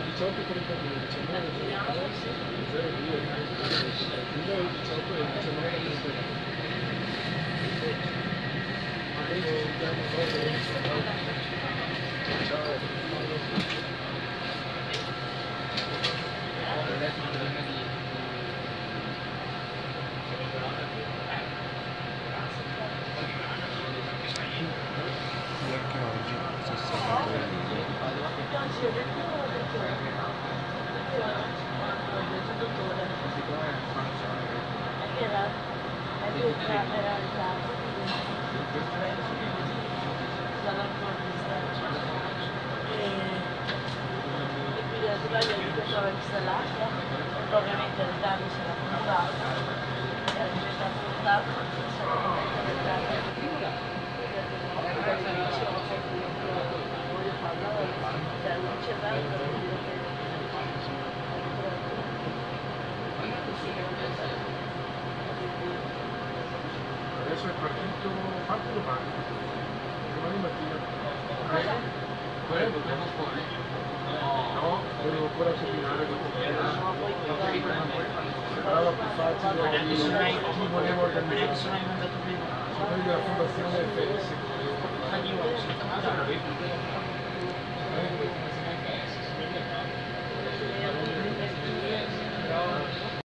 fa 18 per il partito, 19 per il Ajax, 0 2 il 18 e il 19 per il Spagnuolo. Poi ci sentiamo dopo. Ciao. Anche oggi, stessa cosa. Era la duca era dall'alcolista e, quindi la tovaglia di questo era installata e ovviamente il danno si era accumulato era diventato un danno si era diventato voglio farla cioè Adesso è partito, parte domani, domani mattina. No, devo ancora combinare dopo Sembrava più facile chi voleva organizzare. Noi della fondazione FS.